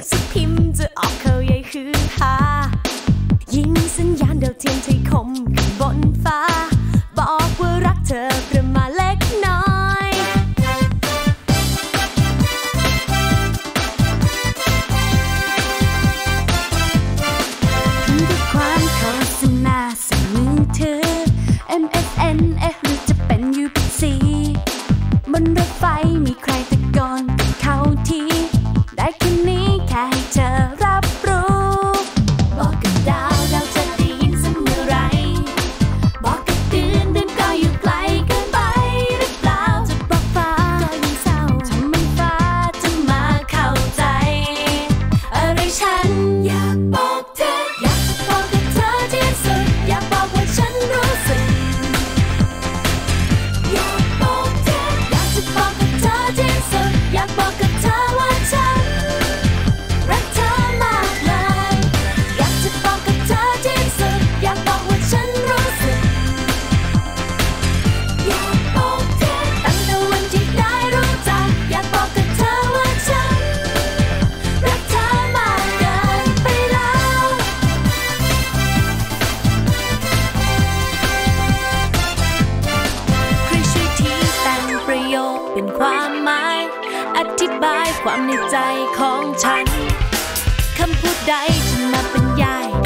งสือพิมพ์จะออกเขาใหญ่ฮือฮายิงสัญญาณดาวเทียมที่คมขึ้นบนฟ้า บอกว่ารักเธอประมาณเล็กน้อย พิมพ์กับความโฆษณาสื่อมือถือ MSN ็นความหมาย อธิบายความในใจของฉัน คำพูดใดจะนับเป็นยาย